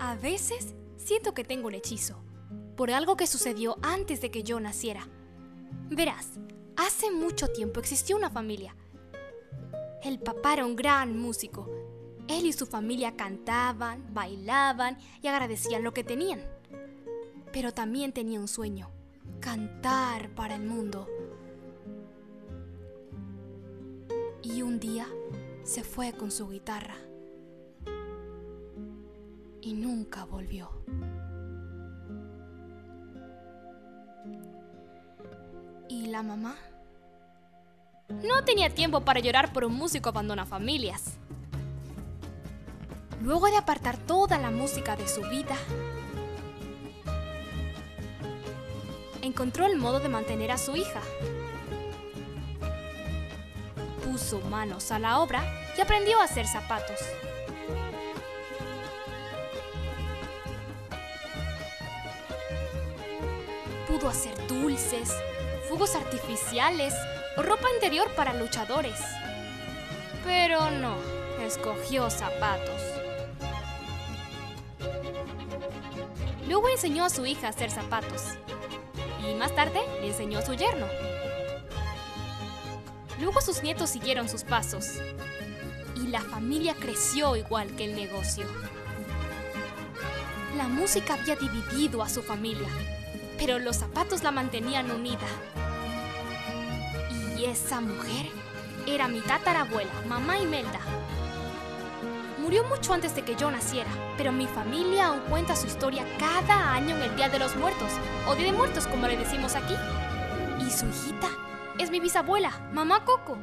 A veces siento que tengo un hechizo, por algo que sucedió antes de que yo naciera. Verás, hace mucho tiempo existió una familia. El papá era un gran músico. Él y su familia cantaban, bailaban y agradecían lo que tenían. Pero también tenía un sueño, cantar para el mundo. Y un día se fue con su guitarra y nunca volvió. ¿Y la mamá? No tenía tiempo para llorar por un músico abandona familias. Luego de apartar toda la música de su vida, encontró el modo de mantener a su hija. Puso manos a la obra y aprendió a hacer zapatos. Pudo hacer dulces, fuegos artificiales o ropa interior para luchadores. Pero no, escogió zapatos. Luego enseñó a su hija a hacer zapatos. Y más tarde le enseñó a su yerno. Luego sus nietos siguieron sus pasos. Y la familia creció igual que el negocio. La música había dividido a su familia, pero los zapatos la mantenían unida. Y esa mujer era mi tatarabuela, mamá Imelda. Murió mucho antes de que yo naciera, pero mi familia aún cuenta su historia cada año en el Día de los Muertos, o Día de Muertos como le decimos aquí. Y su hijita es mi bisabuela, mamá Coco.